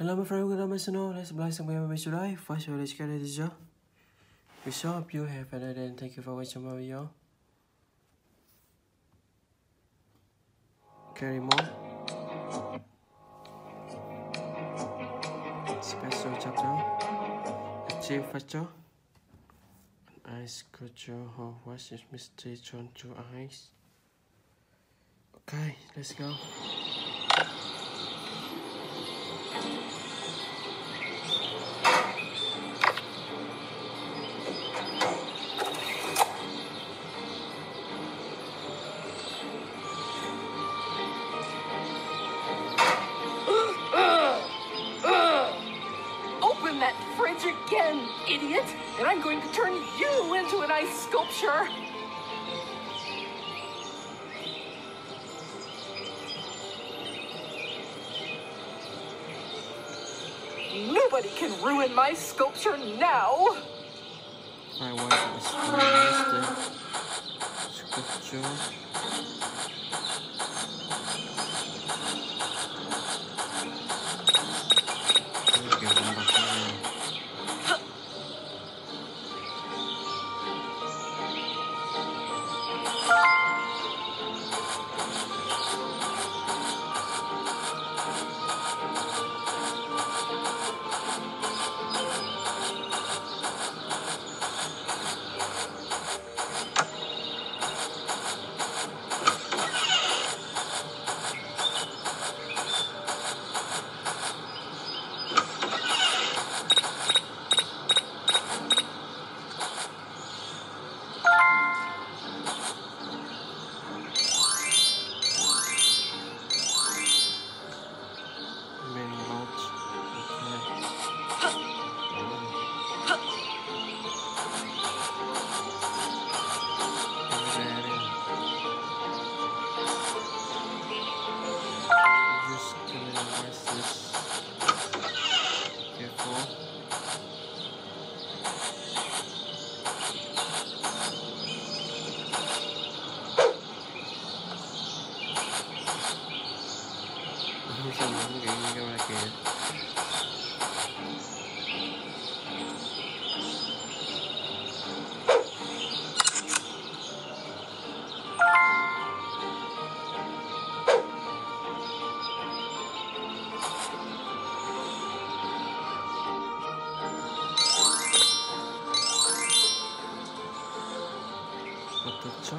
Hello my friend, welcome to my. Let's play some with today. First of all, let's get it video. We hope you have a nice day and thank you for watching my video. Carry more. Special chapter. Achieve factor. Ice culture or what is mystery turn to ice. Okay, let's go. Sculpture! Nobody can ruin my sculpture now! I want to experience the sculpture. 항상 한개 연결할게 어떻죠?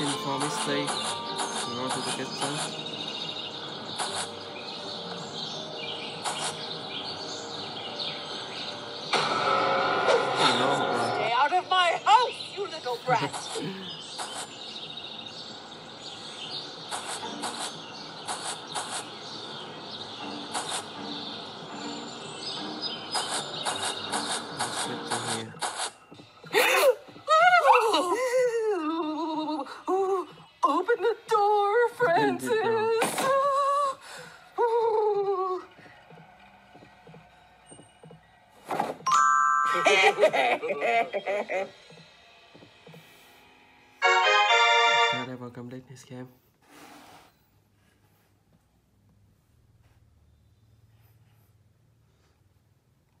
Waiting for mistake. Go to kitchen. Hello. Uh, Stay out of my house, you little brat! xem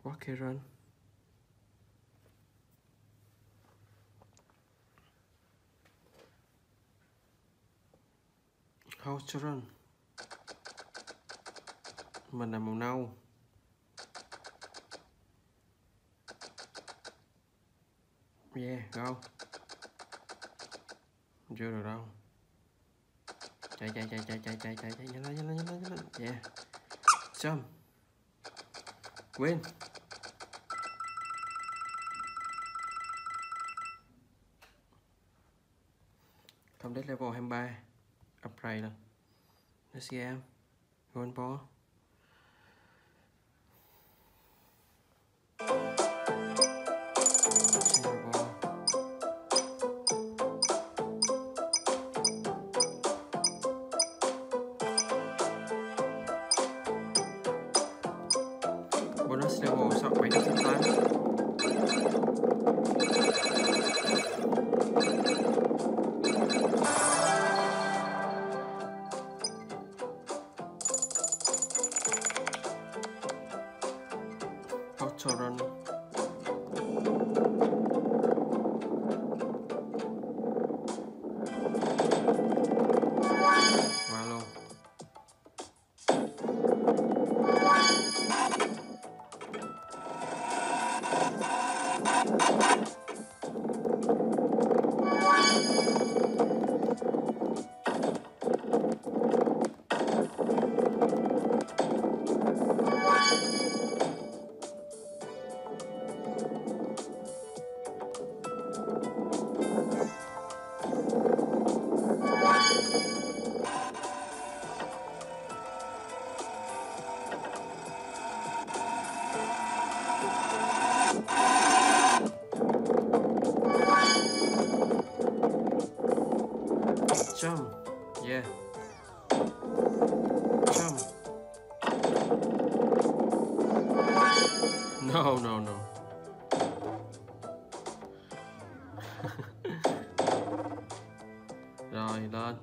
Walkeron House run. Mình là màu nâu. Yeah, go. Chưa được đâu. Chạy chạy chạy chạy chạy chạy chạy chạy nhanh lên nhanh lên nhanh lên nhanh lên. Yeah. Jump. chạy chạy level 23 upgrade chạy let's chạy chạy ball bonus level 6768 라이라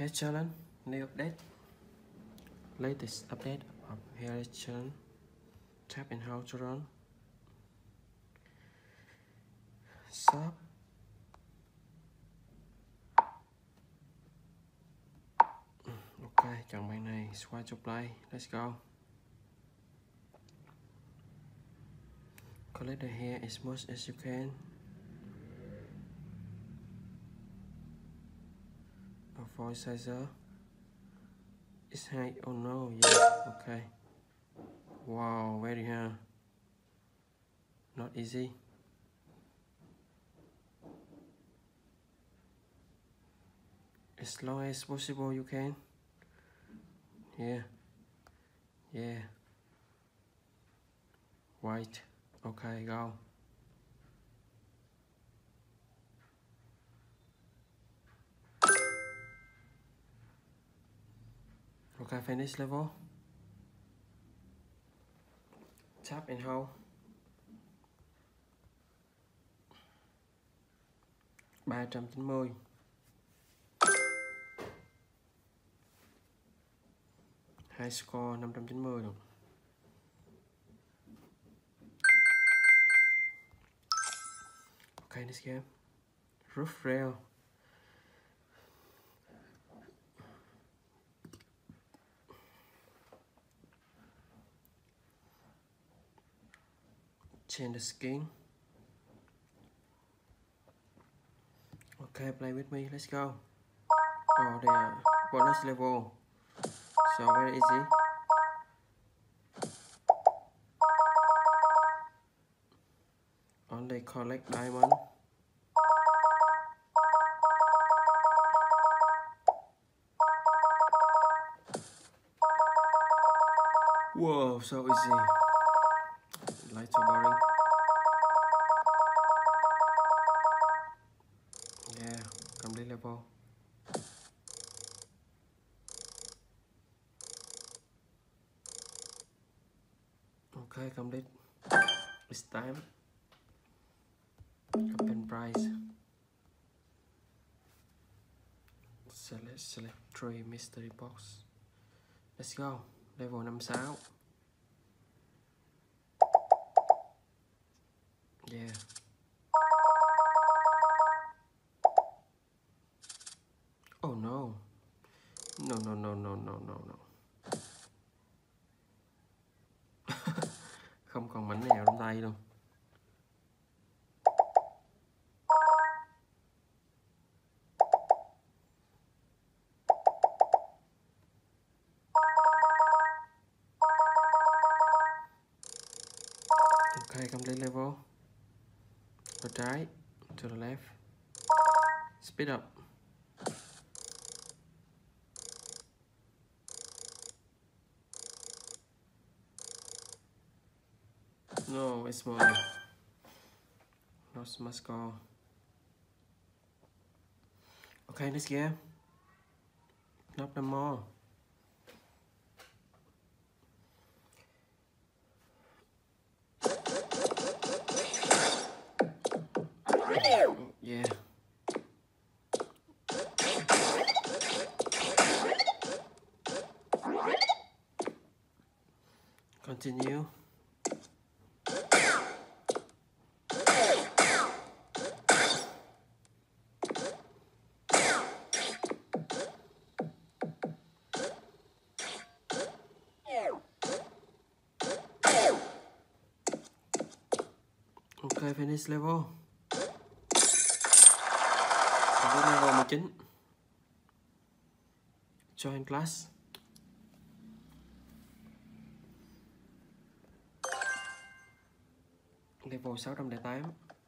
Hair challenge, new update. Latest update um, of hair challenge. Tap in how to run. Stop. Mm, ok, chọn bạn này, swipe to play. Let's go. Collect the hair as much as you can. Avoid scissor. Uh, it's high. Oh no, yeah, okay. Wow, very hard. Not easy. As long as possible you can. Yeah. Yeah. White. Okay, go. Okay, finish level. Tap and hold. ba trăm chín mươi hai score năm trăm chín mươi rồi Okay, next game. Roof rail. Change the skin. Okay, play with me. Let's go. Oh, there. Bonus level. So very easy. Only collect diamond. Okay, complete. It's time. Open price. Select select three mystery box. Let's go. Level 56. Yeah. Oh no. No, no, no, no, no, no, no. Còn mảnh nào trong tay luôn. ok complete level. to the trái, to the left. Speed up. No, it's more. Lost my score. Okay, let's go. Not no more. Yeah. Continue. Finish level. Level 19 Join class. Level 608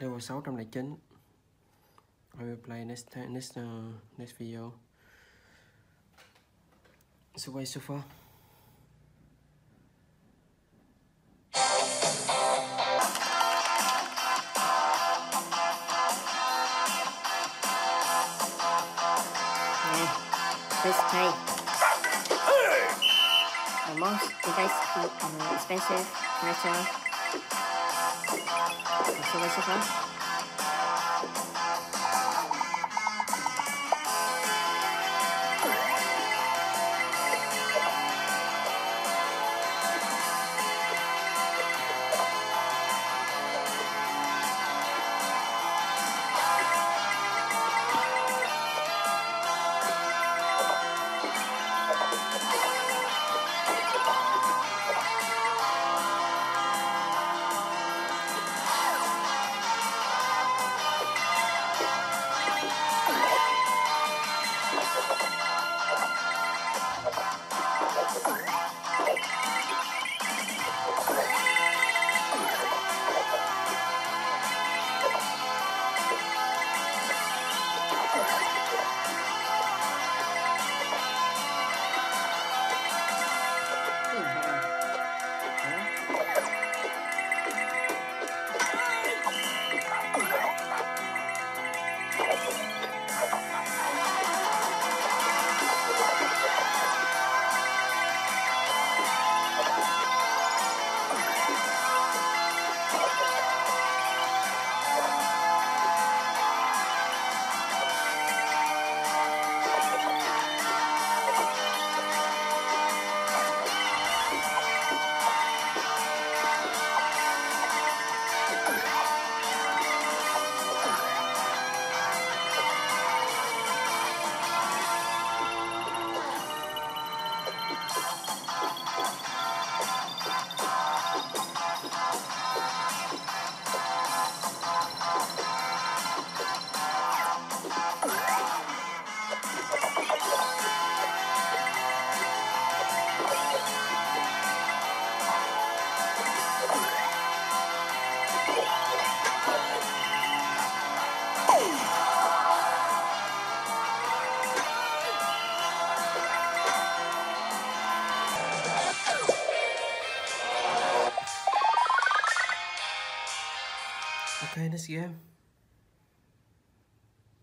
level 609 I will play next time next uh, next video. So way so far Yeah, let's play. The most device um, expensive 잠깐만 잠깐 Game.